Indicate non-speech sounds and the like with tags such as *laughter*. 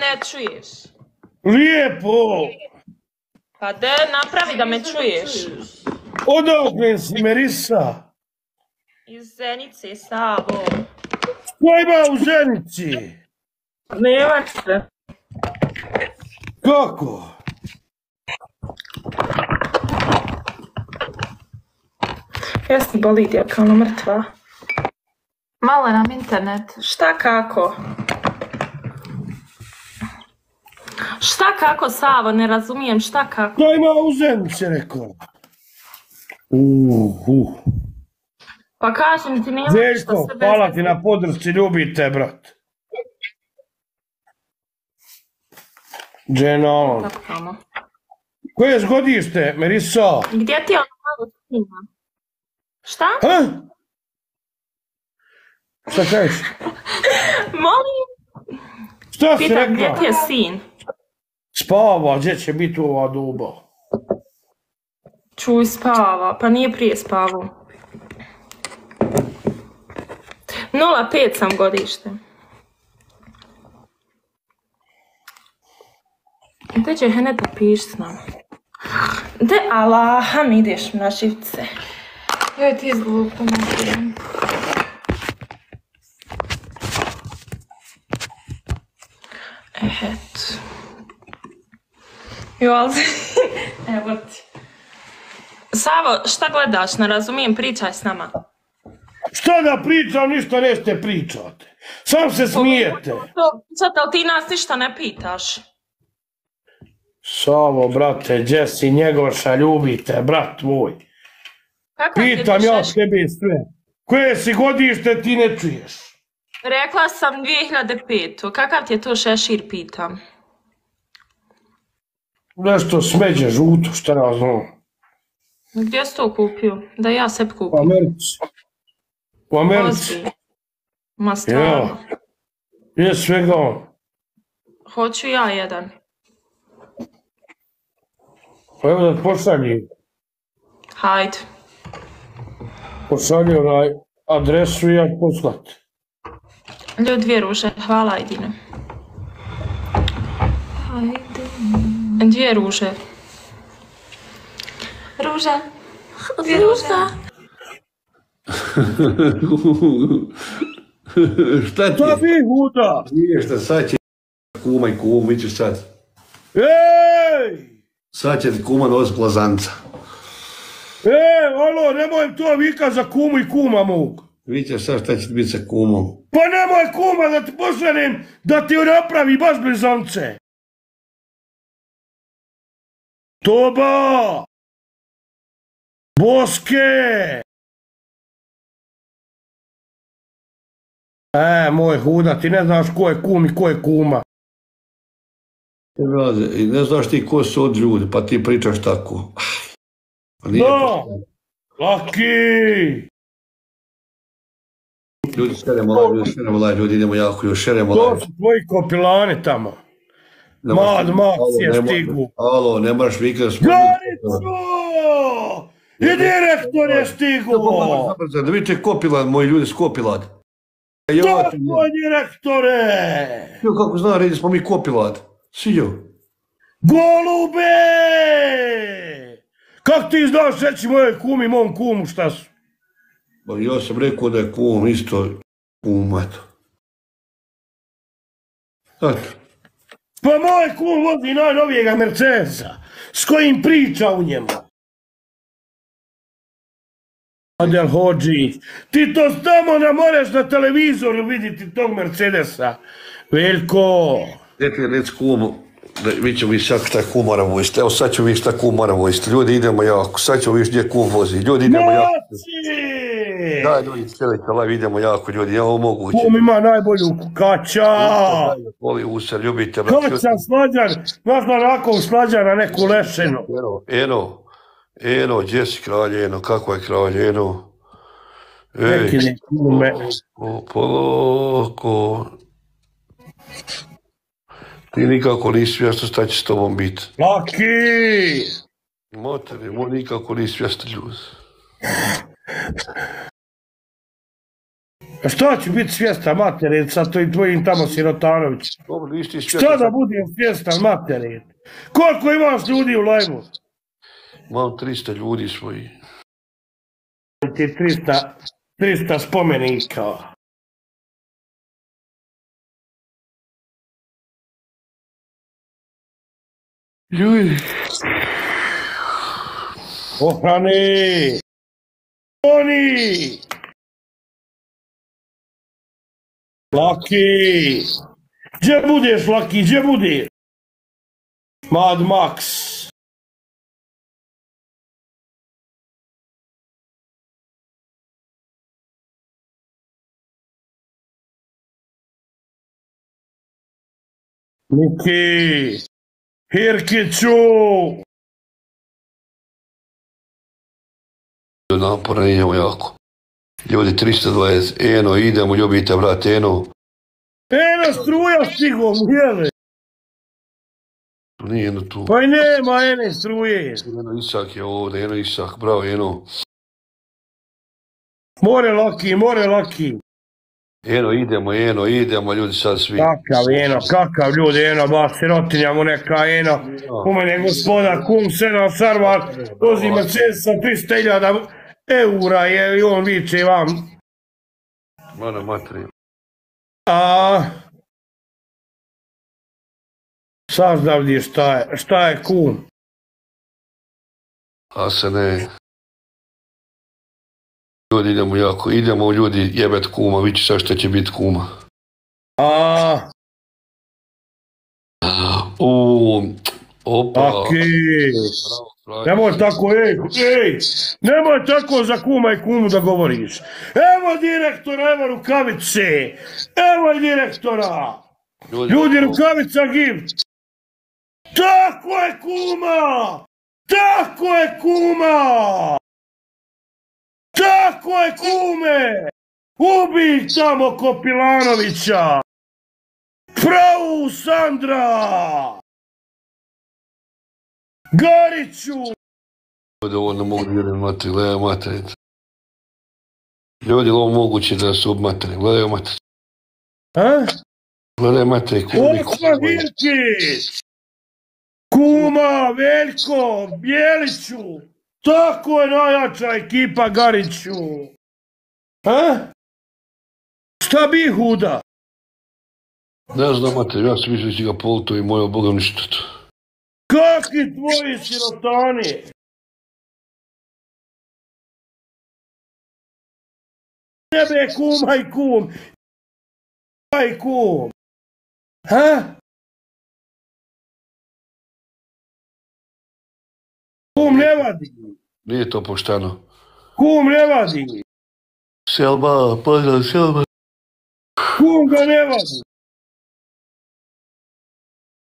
ne čuješ. Lijepo! Pa de, napravi da me čuješ. Odakle si Merisa? Iz Zenice, Savo. Ko ima u Zenici? Nema se. Kako? Jesi boli djevka, ono mrtva. Malo nam internet. Šta kako? Šta kako, Savo, ne razumijem, šta kako? Ko ima u Zenici, rekao? Uh, uh. Pa kažem ti, nema Zeljko, što se bez... hvala ti na podršci, ljubite, brat. Dženo, koje je godište, Merisa? Gdje ti je ono malo snima? Šta? Ha? Šta kažeš? *laughs* Molim, Šta si pitam, gdje rekla? ti je sin? Spava, gdje će biti ova duba? Čuj, spava, pa nije prije spavao. 0,5 sam godište. Gdje će Heneta piš s nama? De Allaha mi ideš na živce. Joj, ti izglupo, mogu. Ehet. Jo, ali... *laughs* Evo ti. Savo, šta gledaš? Ne razumijem, pričaj s nama. Šta da pričam, ništa nećete pričati. Sam se smijete. To, sad, ali ti nas ništa ne pitaš. Savo, brate, gdje si njegoša, ljubite, brat moj. Kako Pitam ja tebe sve. Koje si godište ti ne čuješ? Rekla sam 2005. Kakav ti je to šešir, pitam. Nešto smeđe žuto, šta ja znam. Gdje si to kupio? Da ja sebi U kupim. Americi. U Americi. Ozbi. Ma stvarno. Ja. Je svega on. Hoću ja jedan. Pa evo da pošalji. Hajde. Pošalji onaj adresu i ja ću poslat. Ljud dvije ruže. Hvala, Ajdine. Hajde. Dvije ruže. Ruža. Dvije ruža. *laughs* Šta ti Šta je? bi huda? Nije šta, sad će kuma i kumu, mi ćeš sad. Ej! Sad će ti kuma nos plazanca. E, alo, nemoj to vika za kumu i kuma mog. Vi ćeš sad šta će ti biti sa kumom. Pa nemoj kuma da ti pošaljem da ti napravi baš blizance. Toba! Boske! E, moj huda, ti ne znaš ko je kum i ko je kuma. Raze, I ne znaš ti ko su od ljudi, pa ti pričaš tako. Pa nije No! Laki! Ljudi, šeremo live, ljudi, šeremo live, ljudi, idemo jako, još šeremo To su tvoji kopilani tamo. Mad Max je stigu. Alo, ne moraš vikati smo... Garico! I direktor je stigu! Da vidite kopilad, moji ljudi s kopilad. Ja, Tako direktore! Jo, kako zna, redi smo mi kopilad. Siđo. Golube! Kako ti znaš reći moje kumi, mom kumu, šta su? Pa ja sam rekao da je kum isto kum, eto. Pa moj kum vozi najnovijega Mercedesa, s kojim priča u njemu. Adel Hođi, ti to samo ne moreš na televizoru vidjeti tog Mercedesa. Veljko, Dete, rec kumu, da mi ćemo vidjeti sad šta kum mora vojiti. Evo sad ćemo vidjeti šta kum mora vojiti. Ljudi, idemo jako. Sad ćemo vidjeti gdje kum vozi. Ljudi, idemo jako. Maci! Daj, ljudi, sljedeća live, idemo jako, ljudi. Evo moguće. Kum ima najbolju kukača. Voli usa, ljubite. Kaća slađan, znaš na rakov slađan na neku lešenu. Eno, eno, eno, gdje si kralj, eno, kako je kralj, eno. Ej, Neki kume. o, polako. Ti nikako nisi svjesno šta će s tobom biti. Laki! Motere, mo nikako nisi svjesno ljudi. A Šta će biti svjestan materin sa to tvojim tamo Sirotanović? Dobro, nisi ti Šta svjestan. da budem svjestan materin? Koliko imaš ljudi u lajmu? Imam 300 ljudi svoji. Ti 300, 300 spomenika. Ljudi. Ohrani! Oni! Laki! Gdje budeš, Laki, gdje budeš? Mad Max! Niki! Hirkiću! Napora nije jako. Ljudi 320, eno, idemo, ljubite, brat, eno. Eno struja stigom, jele! Nije eno tu. Pa i nema ene struje. Eno Isak je ovdje, eno Isak, bravo, eno. More Laki, more Laki. Eno, idemo, eno, idemo, ljudi sad svi. Kakav eno, kakav ljudi eno, ba sirotinja mu neka eno. U mene gospoda kum sedam sarvar, vozi Mercedes sa 300.000 eura je i on viče vam. Mana materi. A... Saznavdi šta je, šta je kum. A se ne. Ljudi idemo jako, idemo ljudi jebet kuma, vidite sad šta će biti kuma. A... U, opa. Nemoj tako, ej, ej, nemoj tako za kuma i kumu da govoriš. Evo direktora, evo rukavice, evo direktora. Ljudi, rukavica gift. Tako je kuma! Tako je kuma! Tako je kume! Ubi tamo Kopilanovića! Pravu Sandra! Gariću! Ne mogu vjerujem materi, gledaj materi. Ljudi, ovo moguće da su materi, gledaj materi. A? Gledaj materi, kumi, Osman Virkić! Kuma, Veljko, Bjeliću! Tako je najjača ekipa Gariću! A? Šta bi huda? Ne znam materi, ja sam mislio će ga polto i moja Boga ništa to. Kakvi tvoji sirotani? Tebe kuma i kum. Aj kum. Ha? Vadi. Nije to pošteno. Kum ne vadi. Selba, pozdrav, Selba. Kum ga ne vadi.